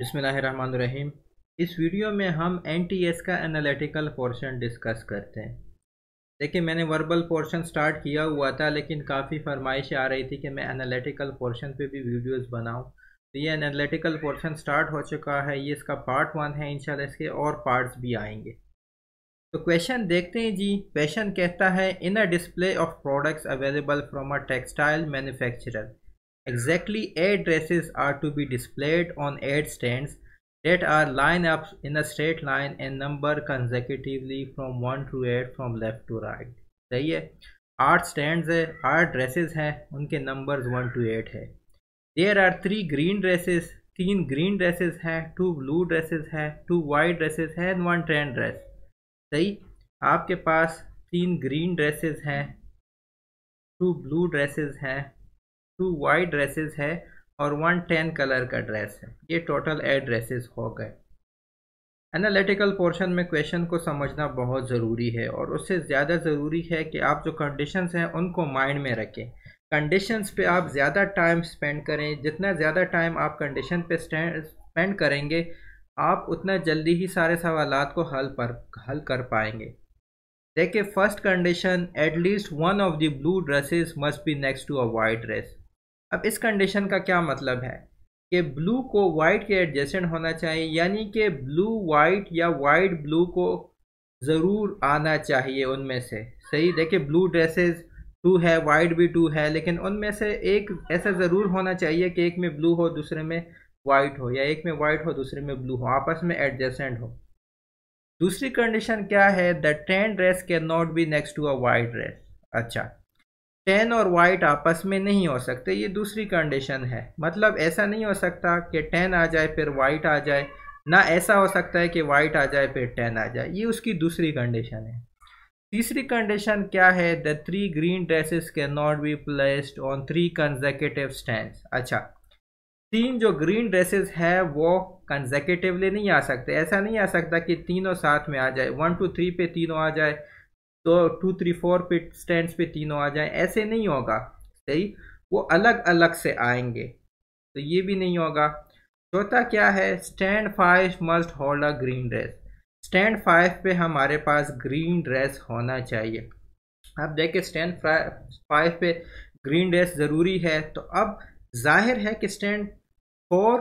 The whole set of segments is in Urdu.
بسم اللہ الرحمن الرحیم۔ اس ویڈیو میں ہم این ٹی ایس کا انالیٹیکل پورشن ڈسکس کرتے ہیں۔ دیکھیں، میں نے وربل پورشن سٹارٹ کیا ہوا تھا، لیکن کافی فرمائش آ رہی تھی کہ میں انالیٹیکل پورشن پہ بھی ویڈیوز بناؤں۔ تو یہ انالیٹیکل پورشن سٹارٹ ہو چکا ہے۔ یہ اس کا پارٹ ون ہے، انشاءاللہ اس کے اور پارٹس بھی آئیں گے۔ تو کویشچن دیکھتے ہیں جی۔ کویشچن کہتا ہے in a display of products available from a textile manufacturer Exactly 8 dresses are to be displayed on 8 stands that are lined up in a straight line and number consecutively from 1 to 8 from left to right. صحیح ہے آٹھ سٹینڈز ہے آٹھ ڈریسز ہیں ان کے نمبرز 1 to 8 ہے there are three green dresses تین گرین ڈریسز ہیں ٹو بلو ڈریسز ہیں ٹو وائٹ ڈریسز ہیں ون ٹین ڈریس صحیح آپ کے پاس تین گرین ڈریسز ہیں ٹو بلو ڈریسز ہیں ٹو وائٹ ڈریسز ہے اور ون ٹین کلر کا ڈریس ہے یہ ٹوٹل ایٹ ڈریسز ہو گئے انالیٹیکل پورشن میں کویشن کو سمجھنا بہت ضروری ہے اور اس سے زیادہ ضروری ہے کہ آپ جو کنڈیشنز ہیں ان کو مائنڈ میں رکھیں کنڈیشنز پہ آپ زیادہ ٹائم سپینڈ کریں جتنا زیادہ ٹائم آپ کنڈیشن پہ سپینڈ کریں گے آپ اتنا جلدی ہی سارے سوالات کو حل پر حل کر پائیں گے دیکھیں first condition at least one of the blue dresses must be next to a white dress اب اس کنڈیشن کا کیا مطلب ہے؟ کہ بلو کو وائٹ کے ایڈجسٹنٹ ہونا چاہیے یعنی کہ بلو وائٹ یا وائٹ بلو کو ضرور آنا چاہیے ان میں سے۔ صحیح، دیکھیں بلو ڈریسز ٹو ہے وائٹ بھی ٹو ہے، لیکن ان میں سے ایک ایسا ضرور ہونا چاہیے کہ ایک میں بلو ہو، دوسرے میں وائٹ ہو، یا ایک میں وائٹ ہو، دوسرے میں بلو ہو، آپس میں ایڈجسٹنٹ ہو۔ دوسری کنڈیشن کیا ہے؟ The tan dress can not be next to a white dress اچھا۔ ٹین اور وائٹ آپس میں نہیں ہو سکتے، یہ دوسری کنڈیشن ہے۔ مطلب ایسا نہیں ہو سکتا کہ ٹین آ جائے پھر وائٹ آ جائے، نہ ایسا ہو سکتا ہے کہ وائٹ آ جائے پھر ٹین آ جائے۔ یہ اس کی دوسری کنڈیشن ہے۔ تیسری کنڈیشن کیا ہے؟ دا تھری گرین ڈریسز کے not be placed on three consecutive stands اچھا تین جو گرین ڈریسز ہے وہ کنزیکٹیولی نہیں آ سکتے۔ ایسا نہیں آ سکتا کہ تینوں ساتھ میں آ جائے۔ ون ٹو تھری پہ تینوں آ جائے۔ تو ٹو تھری فور پہ سٹینڈس پہ تینوں آ جائیں۔ ایسے نہیں ہوگا۔ صحیح؟ وہ الگ الگ سے آئیں گے۔ تو یہ بھی نہیں ہوگا۔ چوتھا کیا ہے؟ Stand five must hold a green dress stand five پہ ہمارے پاس گرین ڈریس ہونا چاہیے۔ اب دیکھیں اسٹینڈ فائیو پہ گرین ڈریس ضروری ہے۔ تو اب ظاہر ہے کہ اسٹینڈ فور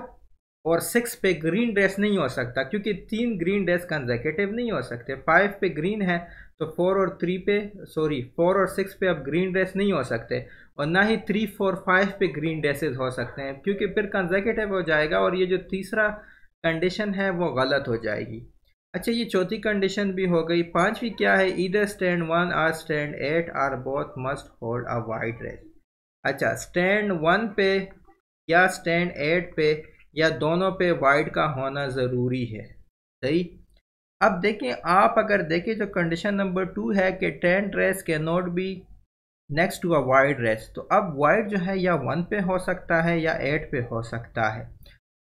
اور سکس پہ گرین ڈریس نہیں ہو سکتا۔ کیونکہ تین گرین ڈریس کنزیکٹیو نہیں ہو سکتے۔ فائیو پہ گرین ہے۔ تو فور اور تھری پہ سوری فور اور سکس پہ اب گرین ڈریس نہیں ہو سکتے اور نہ ہی تھری فور فائیو پہ گرین ڈریسز ہو سکتے ہیں کیونکہ پھر کنزیکٹیو ہو جائے گا اور یہ جو تیسرا کنڈیشن ہے وہ غلط ہو جائے گی۔ اچھا یہ چوتھی کنڈیشن بھی ہو گئی۔ پانچویں کیا ہے؟ ادھر stand one or stand eight or both must hold a white dress اچھا اسٹینڈ ون پہ یا اسٹینڈ ایٹ پہ یا دونوں پہ وائٹ کا ہونا ضروری ہے۔ صحیح؟ اب دیکھیں، آپ اگر دیکھیں جو کنڈیشن نمبر ٹو ہے کہ ٹین ڈریس کے not be next to a white dress تو اب وائٹ جو ہے یا ون پہ ہو سکتا ہے یا ایٹ پہ ہو سکتا ہے۔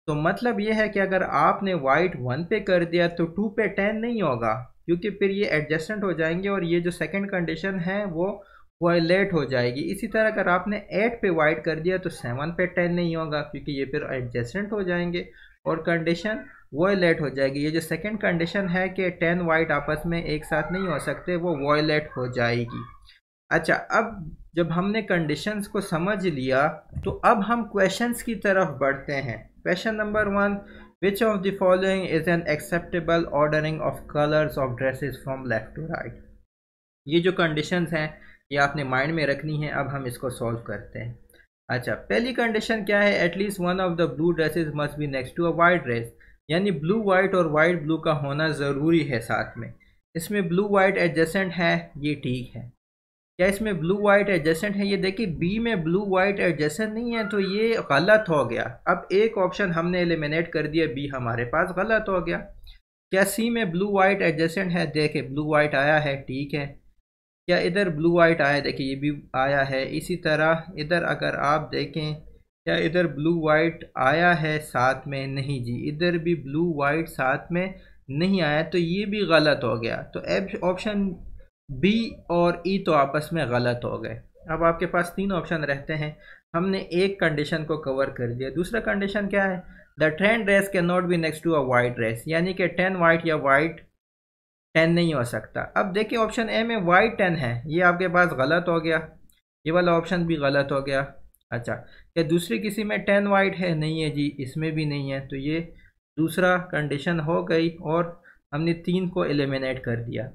تو مطلب یہ ہے کہ اگر آپ نے وائٹ ون پہ کر دیا تو ٹو پہ ٹین نہیں ہوگا، کیونکہ پھر یہ ایڈجسٹنٹ ہو جائیں گے اور یہ جو سیکنڈ کنڈیشن ہے وہ وائلیٹ ہو جائے گی۔ اسی طرح اگر آپ نے ایٹ پہ وائٹ کر دیا تو سیون پہ ٹین نہیں ہوگا، کیونکہ یہ پھر ایڈجسٹنٹ ہو جائیں گے۔ اور کنڈیشن وائلیٹ ہو جائے گی۔ یہ جو سیکنڈ کنڈیشن ہے کہ ٹین وائٹ آپس میں ایک ساتھ نہیں ہو سکتے، وہ وائلیٹ ہو جائے گی۔ اچھا اب جب ہم نے کنڈیشنز کو سمجھ لیا، تو اب ہم کویشنز کی طرف بڑھتے ہیں۔ Question number one which of the following is an acceptable ordering of colours of dresses from left to right یہ جو کنڈیشنز ہیں، یہ آپ نے مائنڈ میں رکھنی ہے اب ہم اس کو سولو کرتے ہیں۔ اچھا پہلی کنڈیشن کیا ہے؟ At least one of the blue dresses must be next to a white dress یعنی بلو وائٹ اور وائٹ بلو کا ہونا ضروری ہے ساتھ میں۔ اس میں بلو وائٹ ایڈجسٹنٹ ہے، یہ ٹھیک ہے۔ کیا اس میں بلو وائٹ ایڈجسٹنٹ ہے؟ یہ دیکھیں بی میں بلو وائٹ ایڈجسٹنٹ نہیں ہے تو یہ غلط ہو گیا۔ اب ایک آپشن ہم نے ایلیمنیٹ کر دیا بی ہمارے پاس غلط ہو گیا۔ کیا سی میں بلو وائٹ ایڈجسٹنٹ ہے؟ دیکھیں بلو وائٹ آیا ہے، ٹھیک ہے۔ کیا ادھر بلو وائٹ آیا؟ دیکھیں یہ بھی آیا ہے۔ اسی طرح ادھر اگر آپ دیکھیں کیا ادھر بلو وائٹ آیا ہے ساتھ میں؟ نہیں جی ادھر بھی بلو وائٹ ساتھ میں نہیں آیا، تو یہ بھی غلط ہو گیا۔ تو آپشن بی اور ای e تو آپس میں غلط ہو گئے۔ اب آپ کے پاس تین آپشن رہتے ہیں۔ ہم نے ایک کنڈیشن کو کور کر دیا۔ دوسرا کنڈیشن کیا ہے؟ The tan dress can not be next to a white dress یعنی کہ ٹین وائٹ یا وائٹ ٹین نہیں ہو سکتا۔ اب دیکھیں آپشن اے میں وائٹ ٹین ہے۔ یہ آپ کے پاس غلط ہو گیا۔ یہ والا آپشن بھی غلط ہو گیا۔ اچھا۔ کہ دوسری کسی میں ٹین وائٹ ہے، نہیں ہے جی اس میں بھی نہیں ہے، تو یہ دوسرا کنڈیشن ہو گئی اور ہم نے تین کو ایلیمینیٹ کر دیا۔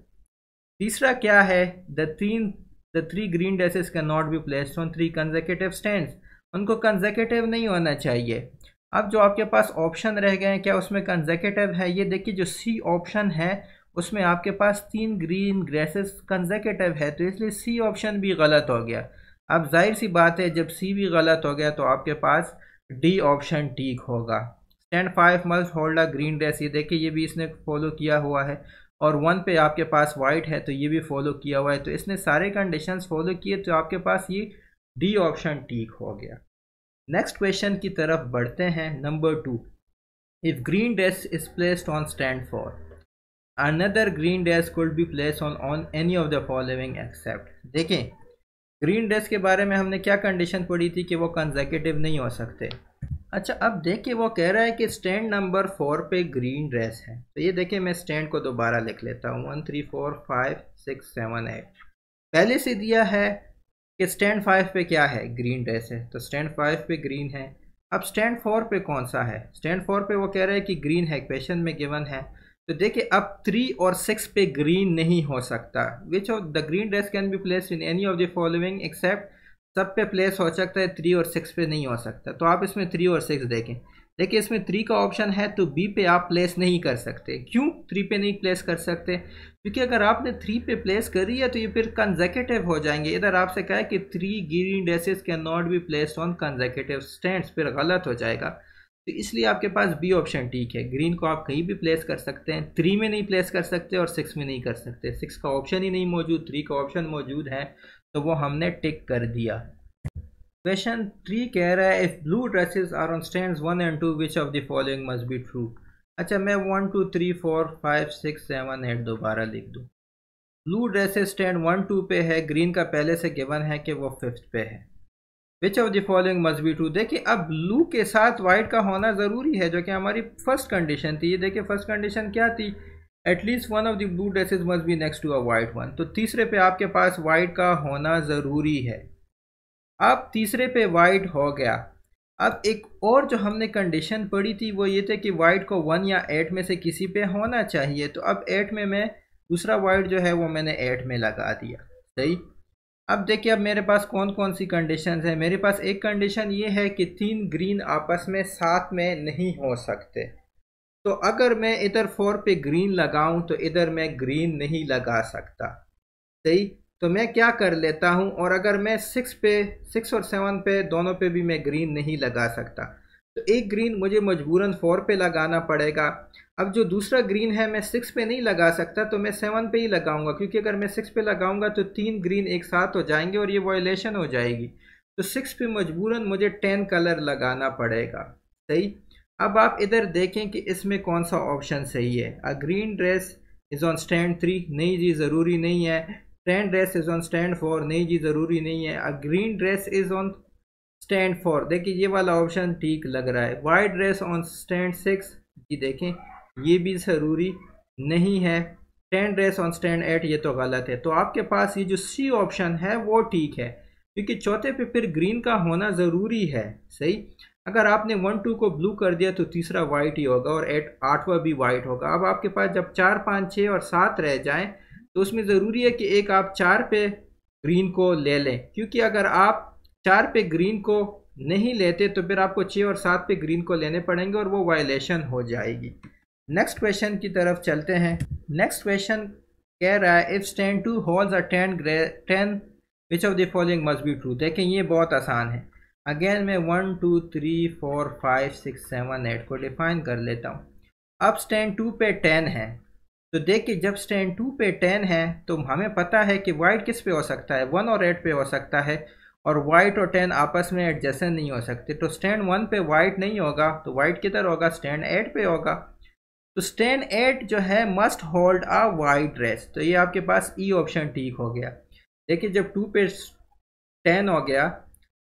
تیسرا کیا ہے؟ دا تین the three green dresses can not be placed on three consecutive stands ان کو کنزیکٹیو نہیں ہونا چاہیے۔ اب جو آپ کے پاس آپشن رہ گئے ہیں، کیا اس میں کنزیکٹیو ہے؟ یہ دیکھیے، جو سی آپشن ہے، اس میں آپ کے پاس تین گرین گریسز کنزیکٹیو ہے، تو اس لیے سی آپشن بھی غلط ہو گیا۔ اب ظاہر سی بات ہے، جب سی بھی غلط ہو گیا تو آپ کے پاس ڈی آپشن ٹھیک ہوگا۔ اسٹینڈ فائیو ملز ہولڈا گرین ڈریس یہ دیکھیں یہ بھی اس نے فالو کیا ہوا ہے۔ اور ون پہ آپ کے پاس وائٹ ہے تو یہ بھی فالو کیا ہوا ہے۔ تو اس نے سارے کنڈیشنز فالو کیے تو آپ کے پاس یہ ڈی آپشن ٹھیک ہو گیا۔ نیکسٹ کویشچن کی طرف بڑھتے ہیں۔ Number two if green dress is placed on stand four another green dress could be place on on any of the following except دیکھیں گرین ڈریس کے بارے میں ہم نے کیا کنڈیشن پڑھی تھی کہ وہ کنزیکٹیو نہیں ہو سکتے؟ اچھا اب دیکھیں وہ کہہ رہا ہے کہ سٹینڈ نمبر فور پہ گرین ڈریس ہے۔ تو یہ دیکھیں، میں سٹینڈ کو دوبارہ لکھ لیتا ہوں۔ One three four five six seven eight پہلے سے دیا ہے کہ سٹینڈ فائیو پہ کیا ہے؟ گرین ڈریس ہے۔ تو سٹینڈ فائیو پہ گرین ہے۔ اب سٹینڈ فور پہ کون سا ہے؟ سٹینڈ فور پہ وہ کہہ رہا ہے کہ گرین ہے کویشن میں گیون ہے۔ تو دیکھیں اب تھری اور سکس پہ گرین نہیں ہو سکتا۔ Which of the green dress can be place in any of the following except سب پہ پلیس ہو سکتا ہے تھری اور سکس پہ نہیں ہو سکتا۔ تو آپ اس میں تھری اور سکس دیکھیں۔ دیکھیں اس میں تھری کا آپشن ہے تو بی پہ آپ پلیس نہیں کر سکتے۔ کیوں تھری پہ نہیں پلیس کر سکتے؟ کیونکہ اگر آپ نے تھری پہ پلیس کری ہے تو یہ پھر کنزیکٹیو ہو جائیں گے۔ ادھر آپ سے کہا ہے کہ three green dresses can not be placed on consecutive stands پھر غلط ہو جائے گا۔ تو اس لیے آپ کے پاس بی آپشن ٹھیک ہے۔ گرین کو آپ کہیں بھی پلیس کر سکتے ہیں۔ تھری میں نہیں پلیس کر سکتے اور سکس میں نہیں کر سکتے۔ سکس کا آپشن ہی نہیں موجود۔ تھری کا آپشن موجود ہے۔ تو وہ ہم نے ٹک کر دیا۔ کویشچن تھری کہہ رہا ہے if blue dresses are on stand one and two which of the following must be true اچھا میں one two three four five six seven eight دوبارہ لکھ دوں۔ Blue dresses stand one two پہ ہے۔ گرین کا پہلے سے گیون ہے کہ وہ ففتھ پہ ہے۔ Which of the following must be true دیکھیں اب بلو کے ساتھ وائٹ کا ہونا ضروری ہے جو کہ ہماری فرسٹ کنڈیشن تھی یہ دیکھیں فرسٹ کنڈیشن کیا تھی at least one of the blue dresses must be next to a white one تو تیسرے پہ آپ کے پاس وائٹ کا ہونا ضروری ہے اب تیسرے پہ وائٹ ہو گیا اب ایک اور جو ہم نے کنڈیشن پڑھی تھی وہ یہ تھے کہ وائٹ کو ون یا ایٹ میں سے کسی پہ ہونا چاہیے تو اب ایٹ میں میں دوسرا وائٹ جو ہے وہ میں نے ایٹ میں لگا دیا صحیح اب دیکھیں اب میرے پاس کون کون سی کنڈیشنز ہیں۔ میرے پاس ایک کنڈیشن یہ ہے کہ تین گرین آپس میں ساتھ میں نہیں ہو سکتے۔ تو اگر میں ادھر فور پہ گرین لگاؤں تو ادھر میں گرین نہیں لگا سکتا۔ صحیح؟ تو میں کیا کر لیتا ہوں؟ اور اگر میں سکس پہ سکس اور سیون پہ دونوں پہ بھی میں گرین نہیں لگا سکتا۔ تو ایک گرین مجھے مجبوراً فور پہ لگانا پڑے گا۔ اب جو دوسرا گرین ہے میں سکس پہ نہیں لگا سکتا، تو میں سیون پہ ہی لگاؤں گا، کیونکہ اگر میں سکس پہ لگاؤں گا تو تین گرین ایک ساتھ ہو جائیں گے اور یہ وائلیشن ہو جائے گی۔ تو سکس پہ مجبوراً مجھے ٹین کلر لگانا پڑے گا۔ صحیح؟ اب آپ ادھر دیکھیں کہ اس میں کون سا آپشن صحیح ہے۔ A green dress is on stand three نہیں جی ضروری نہیں ہے۔ Tan dress is on stand four نہیں جی ضروری نہیں ہے۔ A green dress is on stand four دیکھیے یہ والا آپشن ٹھیک لگ رہا ہے۔ White dress on stand six جی دیکھیں۔ یہ بھی ضروری نہیں ہے۔ Tan dress on stand eight یہ تو غلط ہے۔ تو آپ کے پاس یہ جو سی آپشن ہے وہ ٹھیک ہے، کیونکہ چوتھے پہ پھر گرین کا ہونا ضروری ہے۔ صحیح؟ اگر آپ نے ون ٹو کو بلو کر دیا تو تیسرا وائٹ ہی ہوگا اور ایٹ آٹھواں بھی وائٹ ہوگا۔ اب آپ کے پاس جب چار پانچ چھ اور سات رہ جائیں تو اس میں ضروری ہے کہ ایک آپ چار پہ گرین کو لے لیں۔ کیونکہ اگر آپ چار پہ گرین کو نہیں لیتے تو پھر آپ کو چھ اور سات پہ گرین کو لینے پڑیں گے اور وہ وائلیشن ہو جائے گی۔ نیکسٹ کویشچن کی طرف چلتے ہیں۔ نیکسٹ کویشچن کہہ رہا ہے if stand two holds a tan tan which of the following must be true دیکھیں یہ بہت آسان ہے۔ اگین میں one two three four five six seven eight کو ڈیفائن کر لیتا ہوں۔ اب اسٹینڈ ٹو پہ ٹین ہے۔ تو دیکھیں جب اسٹینڈ ٹو پہ ٹین ہے تو ہمیں پتہ ہے کہ وائٹ کس پہ ہو سکتا ہے۔ ون اور ایٹ پہ ہو سکتا ہے اور وائٹ اور ٹین آپس میں ایڈجسن نہیں ہو سکتے۔ تو اسٹینڈ ون پہ وائٹ نہیں ہوگا تو وائٹ کدھر ہوگا؟ اسٹینڈ ایٹ پہ ہوگا۔ تو اسٹین ایٹ جو ہے must hold a white dress تو یہ آپ کے پاس e ای آپشن ٹھیک ہو گیا. دیکھیے جب ٹو پہ ٹین ہو گیا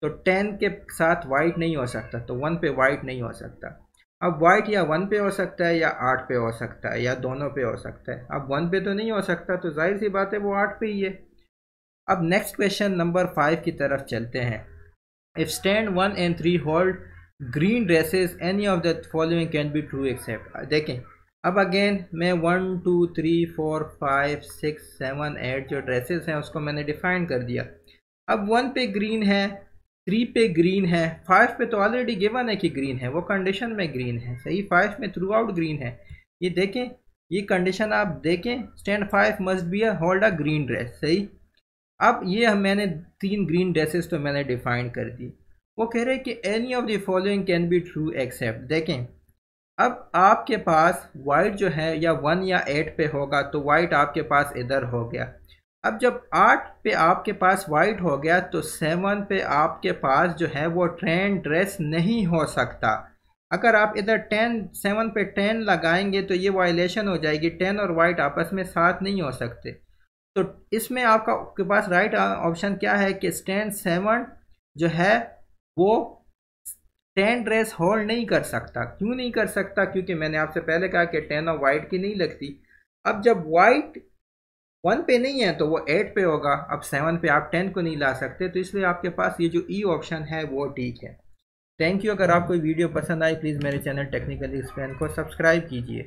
تو ٹین کے ساتھ وائٹ نہیں ہو سکتا، تو ون پہ وائٹ نہیں ہو سکتا. اب وائٹ یا ون پہ ہو سکتا ہے یا آٹھ پہ ہو سکتا ہے یا دونوں پہ ہو سکتا ہے. اب ون پہ تو نہیں ہو سکتا، تو ظاہر سی بات ہے وہ آٹھ پہ ہی ہے. اب نیکسٹ کویشچن نمبر فائیو کی طرف چلتے ہیں. If stand one and three hold green dresses any of the following can be true except دیکھیں اب اگین میں one two three four five six seven eight جو ڈریسز ہیں اس کو میں نے ڈیفائن کر دیا۔ اب ون پہ گرین ہے، تھری پہ گرین ہے، فائیو پہ تو آلریڈی گیون ہے کہ گرین ہے، وہ کنڈیشن میں گرین ہے۔ صحیح، فائیو میں تھرو آؤٹ گرین ہے۔ یہ دیکھیں، یہ کنڈیشن آپ دیکھیں stand five must be a hold a green dress صحیح؟ اب یہ میں نے تین گرین ڈریسز تو میں نے ڈیفائن کر دی۔ وہ کہہ رہے کہ any of the following can be true except دیکھیں اب آپ کے پاس وائٹ جو ہے یا ون یا ایٹ پہ ہوگا تو وائٹ آپ کے پاس ادھر ہو گیا۔ اب جب آٹھ پہ آپ کے پاس وائٹ ہو گیا تو سیون پہ آپ کے پاس جو ہے وہ ٹرین ڈریس نہیں ہو سکتا۔ اگر آپ ادھر ٹین سیون پہ ٹین لگائیں گے تو یہ وائلیشن ہو جائے گی۔ ٹین اور وائٹ آپس میں ساتھ نہیں ہو سکتے۔ تو اس میں آپ کا کے پاس رائٹ آپشن کیا ہے کہ اسٹینڈ سیون جو ہے وہ ٹین ڈریس ہولڈ نہیں کر سکتا۔ کیوں نہیں کر سکتا؟ کیونکہ میں نے آپ سے پہلے کہا کہ ٹین اور وائٹ کی نہیں لگتی۔ اب جب وائٹ ون پہ نہیں ہے تو وہ ایٹ پہ ہوگا۔ اب سیون پہ آپ ٹین کو نہیں لا سکتے۔ تو اس لیے آپ کے پاس یہ جو e ای آپشن ہے وہ ٹھیک ہے۔ تھینک یو اگر آپ کو ویڈیو پسند آئی پلیز میرے چینل ٹیکنیکل ایکسپین کو سبسکرائب کیجیے